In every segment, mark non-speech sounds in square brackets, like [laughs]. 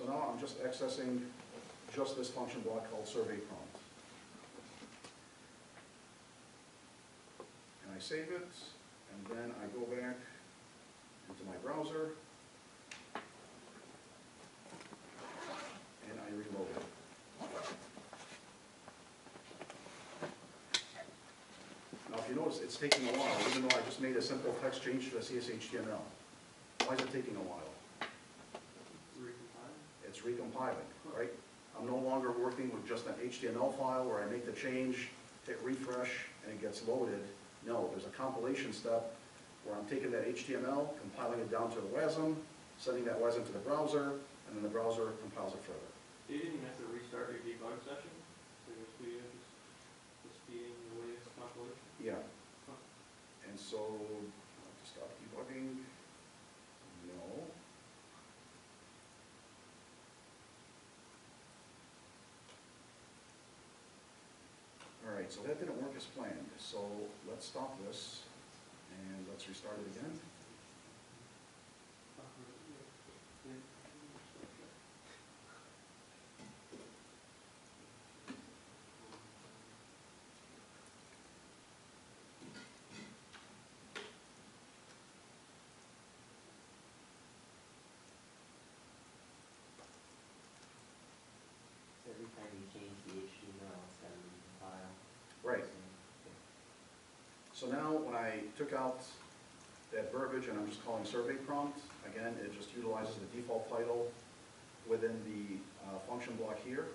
So now I'm just accessing just this function block called survey prompt. And I save it, and then I go back into my browser. And I reload it. Now, if you notice, it's taking a while, even though I just made a simple text change to a CSHTML. Why is it taking a while? It's recompiling, right? I'm no longer working with just an HTML file where I make the change, hit refresh, and it gets loaded. No, there's a compilation step where I'm taking that HTML, compiling it down to a WASM, sending that WASM to the browser, and then the browser compiles it further. So you didn't have to restart your debug session? So your studio just, just being the latest compilation? Yeah. And so, I'll have to stop debugging. No. All so that didn't work as planned, so let's stop this and let's restart it again. So every time you change the HTML, it's got to recompile. Right, so now when I took out that verbiage and I'm just calling survey prompt, again, it just utilizes the default title within the uh, function block here.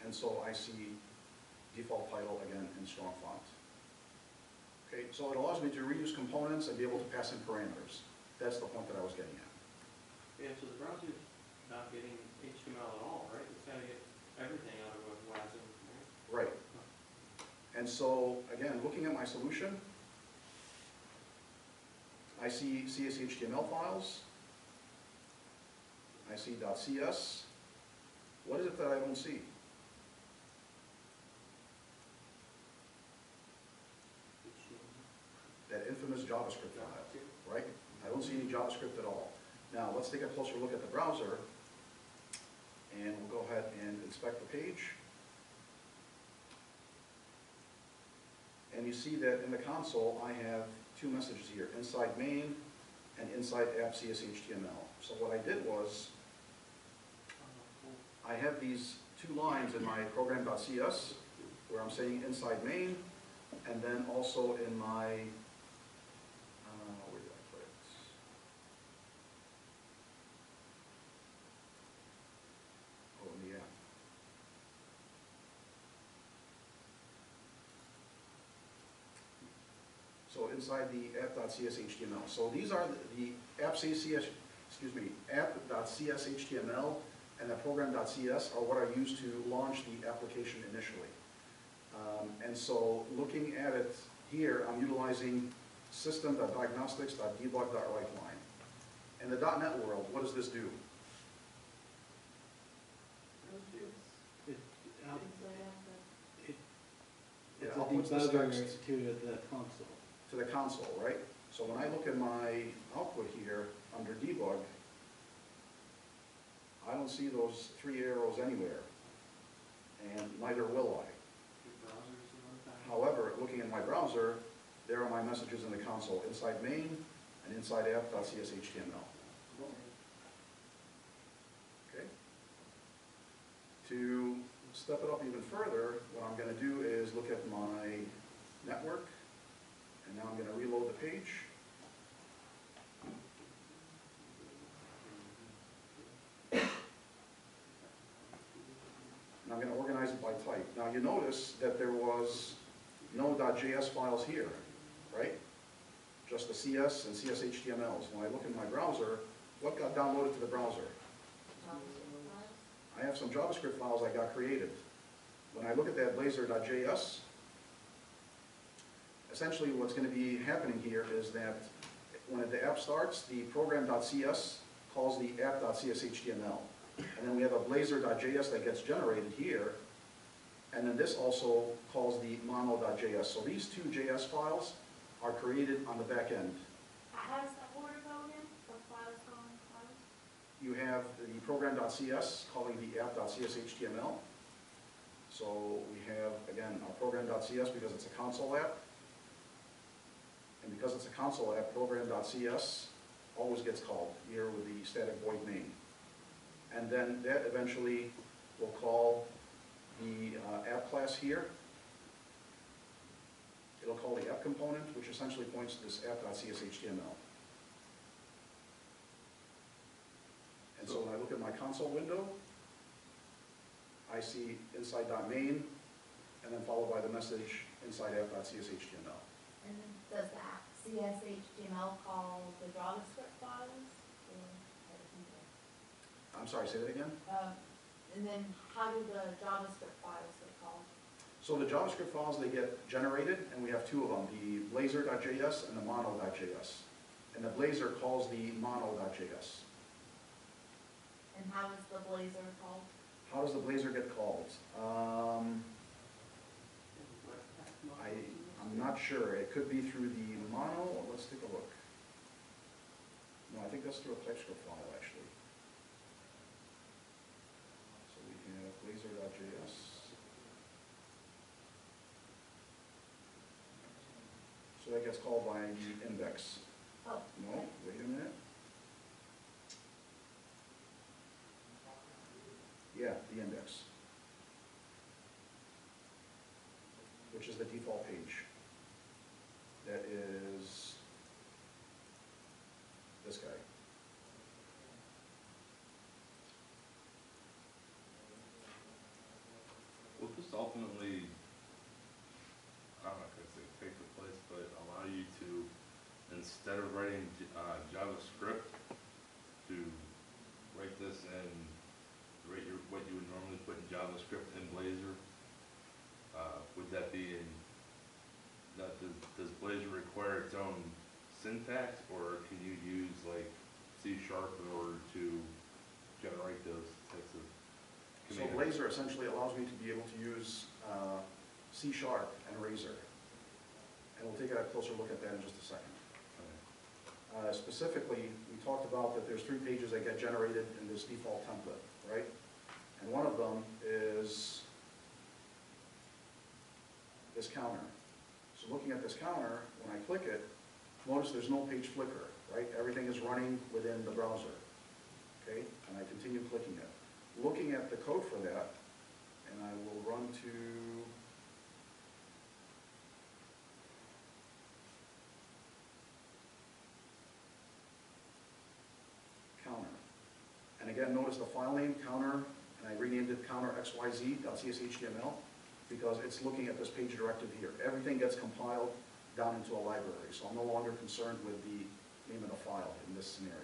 And so I see default title again in strong font. Okay, so it allows me to reuse components and be able to pass in parameters. That's the point that I was getting at. Yeah, so the browser's not getting HTML at all, right? It's gotta get everything out of a WASM. And so, again, looking at my solution, I see CSHTML files. I see .cs. What is it that I don't see? That infamous JavaScript file, right? I don't see any JavaScript at all. Now, let's take a closer look at the browser, and we'll go ahead and inspect the page. And you see that in the console, I have two messages here, inside main and inside app CSHTML. So what I did was, I have these two lines in my program.cs where I'm saying inside main, and then also in my, uh, where did I put it? Oh, in the app. So inside the app.cshtml. So these are the the app.cs, excuse me, app.cshtml and the program.cs are what I use to launch the application initially. Um, And so looking at it here, I'm utilizing system.diagnostics.debug.writeline. In the .NET world, what does this do? It, out- it, It it's a outputs this debugger text. to the console. To the console, right? So when I look at my output here, under debug, I don't see those three arrows anywhere, and neither will I. However, looking at my browser, there are my messages in the console, inside main and inside app.cshtml. Okay? To step it up even further, what I'm gonna do is look at my network, and now I'm gonna reload the page. And I'm gonna organize it by type. Now, you notice that there was no .js files here, right? Just the CS and CSHTMLs. When I look in my browser, what got downloaded to the browser? I have some JavaScript files I got created. When I look at that blazor.js, essentially what's going to be happening here is that when the app starts, the program.cs calls the app.cshtml. And then we have a blazor.js that gets generated here, and then this also calls the mono.js. So these two JS files are created on the back end. How does that order go again? The files files? you have the program.cs calling the app.cshtml. So we have, again, our program.cs because it's a console app. Because it's a console app, program.cs always gets called here with the static void main. And then that eventually will call the uh, app class here. It'll call the app component, which essentially points to this app.cshtml. And so when I look at my console window, I see inside.main, and then followed by the message inside app.cs HTML. And does the app CS HTML call the JavaScript files? or how does it do I'm sorry, say that again? Um, And then how do the JavaScript files get called? So the JavaScript files, they get generated, and we have two of them, the blazor.js and the mono.js. And the blazor calls the mono.js. And how is the Blazor called? How does the blazor get called? Um, I, I'm not sure, it could be through the mono, let's take a look. No, I think that's through a TypeScript file, actually. So we have blazor.js. So that gets called by the index. Oh, No, wait a minute. Yeah, the index. Which is the default page. That is this guy. Will this ultimately, I don't know if it's take the place, but allow you to, instead of writing J- uh, JavaScript, to write this in, write your, what you would normally put in JavaScript in Blazor? Uh, would that be in, that, does, does Blazor require its own syntax, or can you use like C sharp in order to generate those types of So commands? Blazor essentially allows me to be able to use uh, C Sharp and Razor. And we'll take a closer look at that in just a second. Okay. Uh, Specifically, we talked about that there's three pages that get generated in this default template, right? And one of them is this counter. So looking at this counter, when I click it, notice there's no page flicker, right? Everything is running within the browser, okay? And I continue clicking it. Looking at the code for that, and I will run to counter. And again, notice the file name, counter, and I renamed it counter xyz.cshtml because it's looking at this page directive here. Everything gets compiled down into a library, so I'm no longer concerned with the name of the file in this scenario.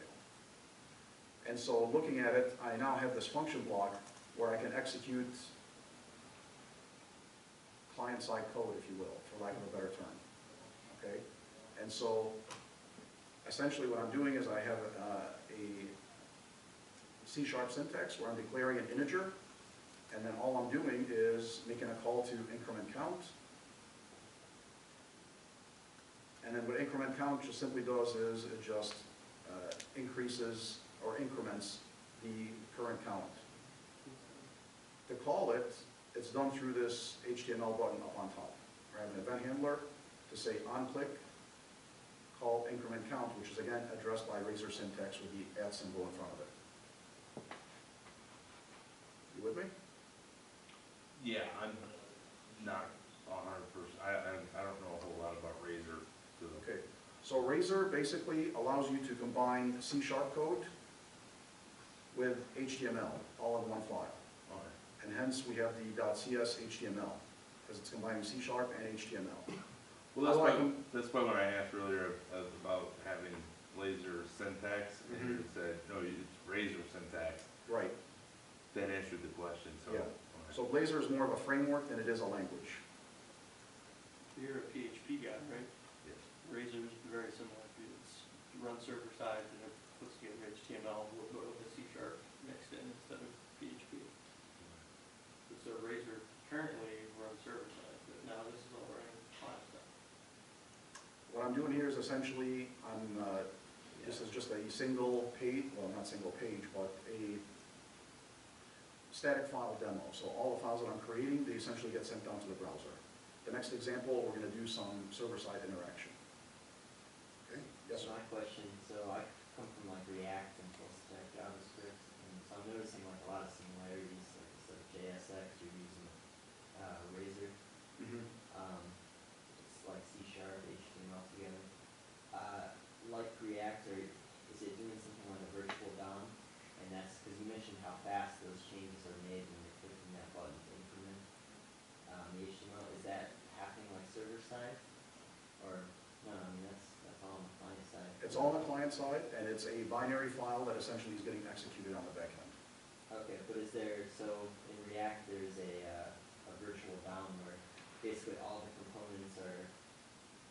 And so looking at it, I now have this function block where I can execute client-side code, if you will, for lack of a better term, okay? And so essentially what I'm doing is I have uh, a C-sharp syntax where I'm declaring an integer, and then all I'm doing is making a call to increment count. And then what increment count just simply does is it just uh, increases or increments the current count. To call it, it's done through this HTML button up on top. I have an event handler to say on-click, call increment count, which is again addressed by Razor syntax with the at symbol in front of it. You with me? Yeah, I'm not a hundred percent, I, I, I don't know a whole lot about Razor, so. Okay, so Razor basically allows you to combine C-sharp code with HTML, all in one file. Okay. And hence, we have the .cs HTML, because it's combining C-sharp and HTML. Well, that's How why, do I that's why when I asked earlier of- about having Blazor syntax, and you Mhm. said, no, it's Razor syntax, Right, that answered the question, so. Yeah. So Blazor is more of a framework than it is a language. You're a PHP guy, right? Yes. Razor is very similar, it's run server side and it puts together HTML with, with C sharp mixed in instead of PHP. So Razor currently runs server side, but now this is all running client side. What I'm doing here is essentially, I'm uh, This is just a single page, well, not single page, but a static file demo. So all the files that I'm creating, they essentially get sent down to the browser. The next example, we're gonna do some server-side interaction. Okay, yes, sir? my question, so I come from like React and full stack JavaScript, and so I'm noticing like a lot of similarities, like instead of JSX, you're using, uh, Razor, Mhm. um, it's like C sharp, HTML together. Uh, like React, or is it doing something like a virtual DOM? And that's, cause you mentioned how fast those changes are made when you're clicking that button to increment, um, the HTML, is that happening like server side? Or, no, I mean, that's, that's all on the client side. It's all on the client side, and it's a binary file that essentially is getting executed on the back end. Okay, but is there, so in React, there's a, uh, a virtual DOM where basically all the components are,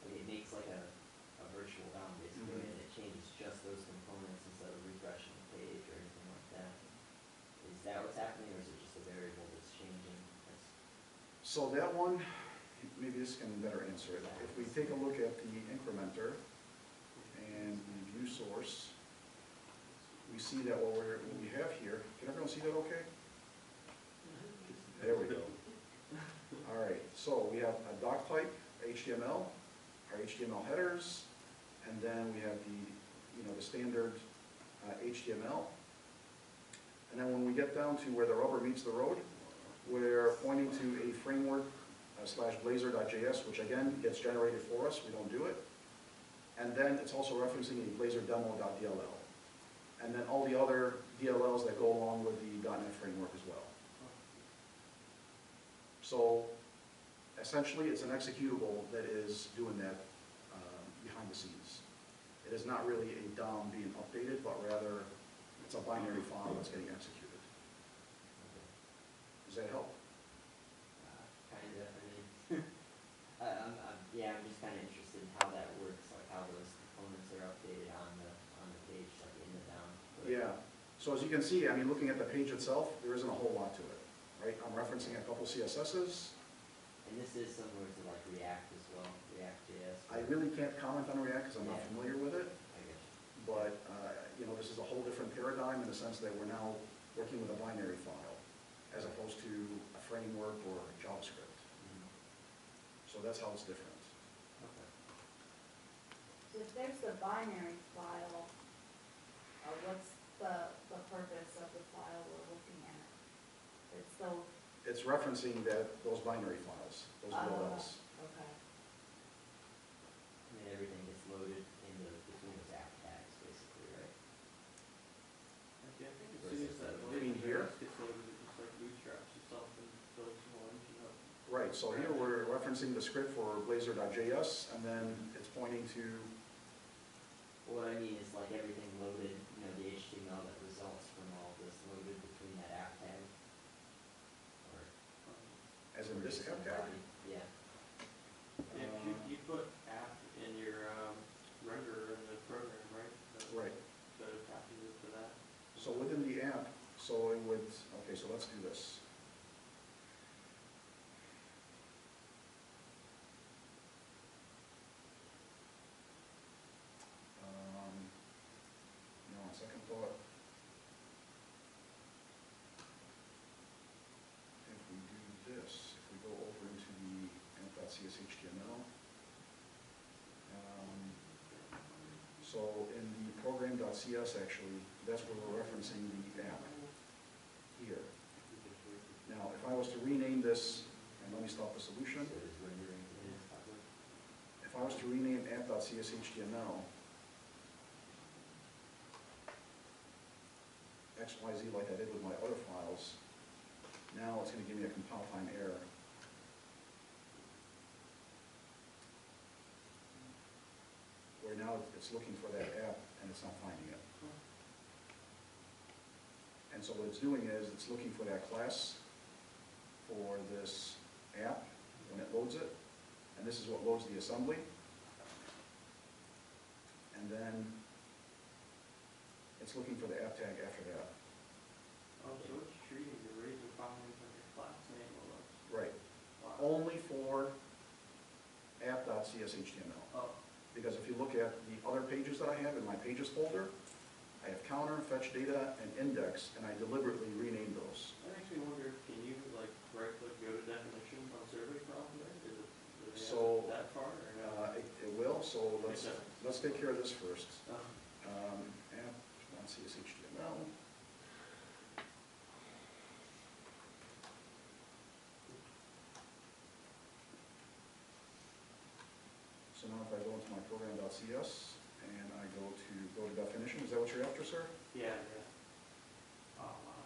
like it makes like a, a virtual DOM basically, Mhm. and it changes just those components instead of refreshing the page or anything like that. Is that what's happening, or is it just a variable that's changing? That's, So that one, maybe this can better answer it. If we take a look at the incrementer and the view source, we see that what we're, what we have here, can everyone see that okay? There we go. All right, so we have a doc type, HTML, our HTML headers, and then we have the, you know, the standard uh, HTML. And then when we get down to where the rubber meets the road, we're pointing to a framework slash blazor.js, which again gets generated for us, we don't do it. And then it's also referencing a blazor demo.dll. And then all the other DLLs that go along with the .NET framework as well. So essentially, it's an executable that is doing that um, behind the scenes. It is not really a DOM being updated, but rather it's a binary file that's getting executed. Does that help? uh, kind of, I mean, I, I'm, I'm, yeah, I'm just kinda interested in how that works, like how those components are updated on the, on the page, like in the DOM. but- Yeah, so as you can see, I mean, looking at the page itself, there isn't a whole lot to it, right? I'm referencing a couple CSSs. And this is similar to like React as well, React.js. I really can't comment on React because I'm not familiar with it, I guess. but, uh, you know, this is a whole different paradigm in the sense that we're now working with a binary file as opposed to a framework or JavaScript. Mm, So that's how it's different. Okay. So if there's the binary file, uh, what's the, the purpose of the file we're looking at? It's the, It's referencing that, those binary files, those. Ah, URLs. okay, I mean, everything gets loaded in the, between those app tags, basically, right? Actually, I think as soon as that You mean here? gets loaded, it just like bootstraps itself and builds the whole engine up. Right, so here we're referencing the script for blazor.js, and then it's pointing to, What I mean is like everything loaded, you know, the HTML that results from all this loaded between that app tag? Or? Um, as in or this just app tag. somebody- Yeah, Yeah, you, you put app in your, um, renderer in the program, right? That- Right, That attaches it to that. so within the app, so it would, okay, so let's do this. Um, You know, on second thought. If we do this, if we go over into the app.cshtml. um, So in the program.cs actually, that's where we're referencing the app here. Now, if I was to rename this, and let me stop the solution. If I was to rename app.cshtml, XYZ like I did with my other files, now it's gonna give me a compile time error. It's looking for that app and it's not finding it. And so what it's doing is, it's looking for that class for this app when it loads it, and this is what loads the assembly. And then it's looking for the app tag after that. Oh, so it's treating the razor as like a class name almost. Right. Wow. Only for app.cshtml. Oh, because if you look at other pages that I have in my pages folder, I have counter, fetch data, and index, and I deliberately renamed those. I actually wonder, can you like right click, go to definition on survey prompt there? Is it, do So, that far or no? Uh, it, it will, so let's, Okay. let's take care of this first. Oh, Um, app, CSHTML. So now if I go into my program.cs and I go to, go to definition, is that what you're after, sir? Yeah, yeah. Oh, wow.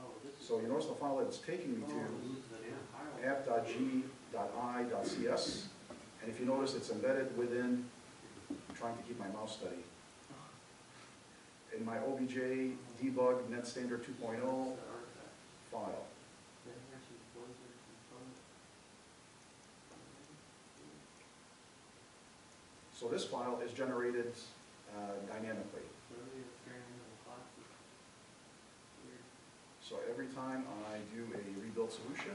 Oh, this is. So you notice the file that it's taking me Oh, to, this is the new highlight. app.g.i.cs, and if you notice, it's embedded within, I'm trying to keep my mouse steady, in my OBJ debug net standard 2.0 It's the artifact. file. Then here's some component. So this file is generated uh, dynamically. So every time I do a rebuild solution,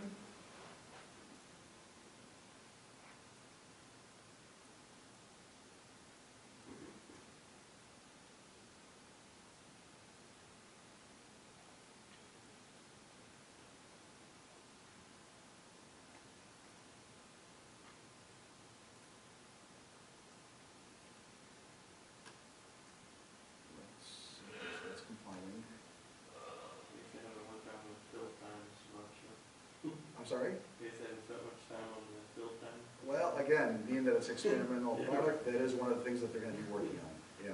let's see, so that's compiling. If you haven't worked on the build times much, huh? I'm sorry? You guys haven't spent much time on the build time? Well, again, being that it's experimental product, that is one of the things that they're gonna be working on, yeah.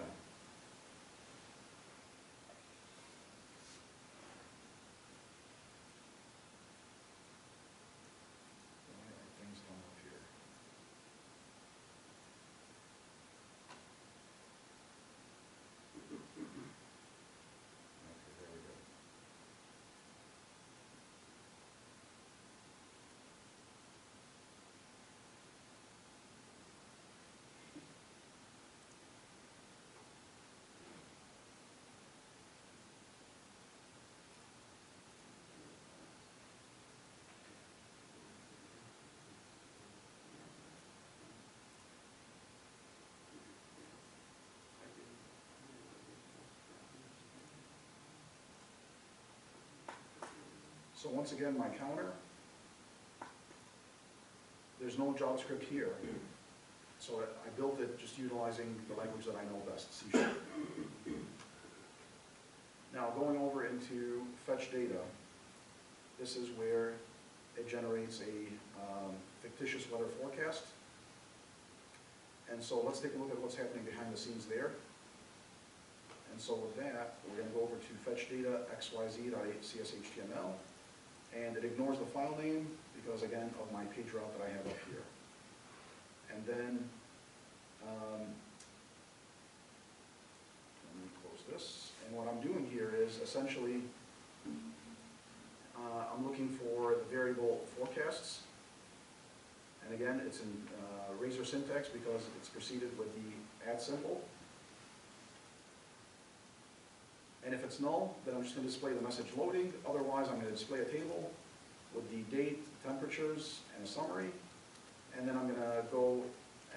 Why are things coming up here? Okay, there we go. So once again, my counter, there's no JavaScript here. So I built it just utilizing the language that I know best, C sharp. Now, going over into fetch data, this is where it generates a um, fictitious weather forecast. And so let's take a look at what's happening behind the scenes there. And so with that, we're gonna go over to fetch data xyz.cshtml. And it ignores the file name because again, of my page route that I have up here. And then, um, let me close this. And what I'm doing here is essentially, uh, I'm looking for the variable forecasts. And again, it's in uh, Razor syntax because it's preceded with the at symbol. And if it's null, then I'm just gonna display the message loading, otherwise I'm gonna display a table with the date, temperatures, and a summary. And then I'm gonna go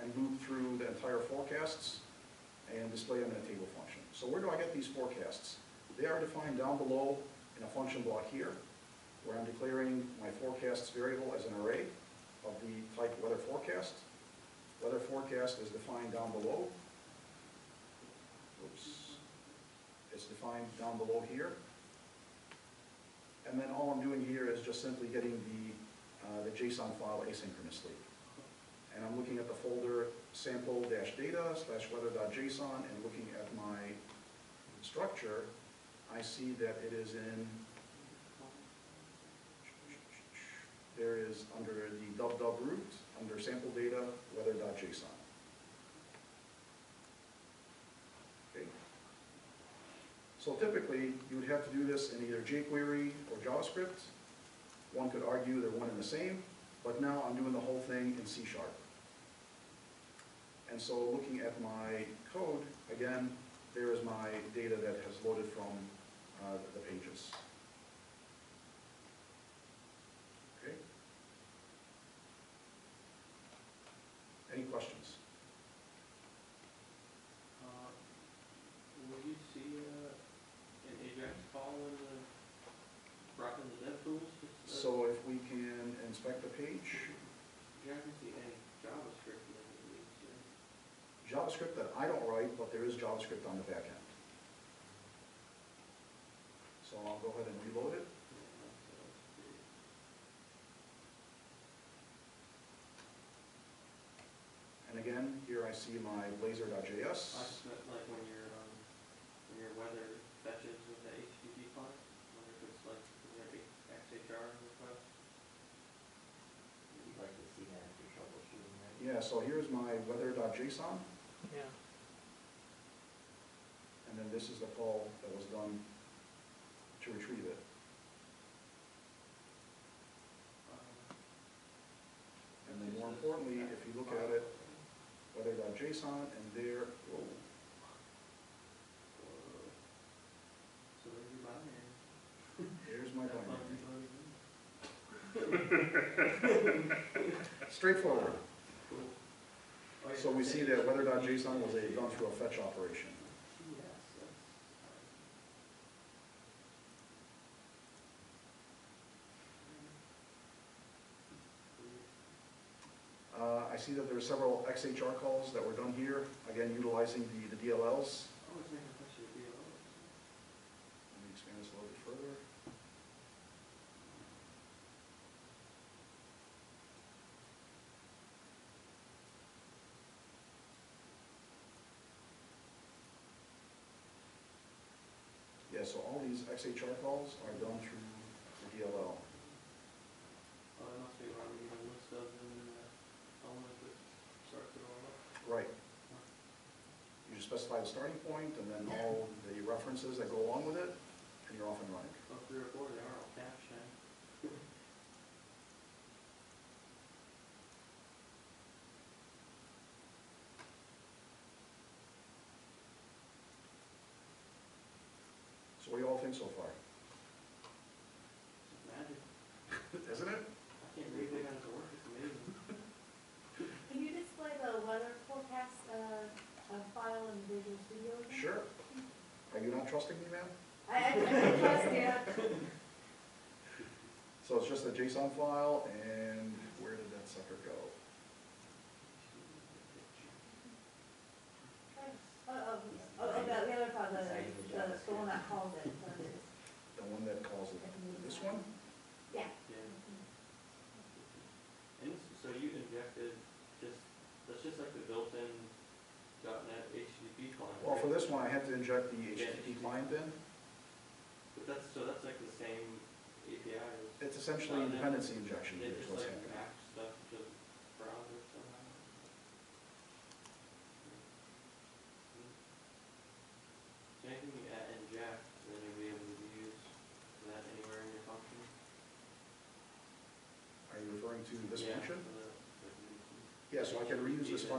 and loop through the entire forecasts and display them in a table function. So where do I get these forecasts? They are defined down below in a function block here, where I'm declaring my forecasts variable as an array of the type weather forecast. Weather forecast is defined down below. Oops. Defined down below here. And then all I'm doing here is just simply getting the, uh, the JSON file asynchronously. And I'm looking at the folder sample-data slash weather.json and looking at my structure, I see that it is in, there is under the dub dub root, under sample data, weather.json. Okay. So typically, you would have to do this in either jQuery or JavaScript. One could argue they're one and the same, but now I'm doing the whole thing in C sharp. And so looking at my code, again, there is my data that has loaded from uh, the pages. Okay? Any questions? we can inspect the page. You're not gonna see any JavaScript in any of these, yeah. JavaScript that I don't write, but there is JavaScript on the back end. So I'll go ahead and reload it. Yeah, that's, pretty- And again, here I see my I blazor.js. meant like when your, um, when your weather fetches with the HTTP client, wonder if it's like, your XHR request. You'd like to see that if you're troubleshooting, right? Yeah, so here's my weather.json, Yeah. and then this is the call that was done to retrieve it. Um, And then more importantly, if you look at it, weather.json, and there, whoa, So there's your binary. here's my Have binary. [laughs] Straightforward. So we see that weather.json was a, done through a fetch operation. Uh, I see that there are several XHR calls that were done here, again utilizing the, the DLLs. I was making a question of DLL. Let me expand this a little bit further. Yeah, so all these XHR calls are done through the DLL. That uh, must be why we need a of them in element that starts it uh, all up. Right. You just specify the starting point and then all the references that go along with it, and you're off and running. Oh, three or four, they are all caption. So what do you all think so far? Magic. Isn't it? I can't believe they got it to work, it's amazing. Can you display the weather forecast, uh, uh, file in Visual Studio again? Sure. Are you not trusting me, ma'am? I, I, I trust you. So it's just a JSON file, and where did that sucker go? Oh, oh, oh, oh, the, the other file, the, the, the one that calls it, so it is. The one that calls it, this one? Yeah. Yeah. And so you injected just, that's just like the built-in .NET HTTP client. Well, for this one, I had to inject the HTTP client in. But that's, so that's like the same API as. It's essentially .NET. dependency injection, It is just what's like happening. maps stuff to browser somehow. So anything you add inject, then you'll be able to use that anywhere in your function. Are you referring to this Yeah, function? for the- the- Yeah, so I can reuse this function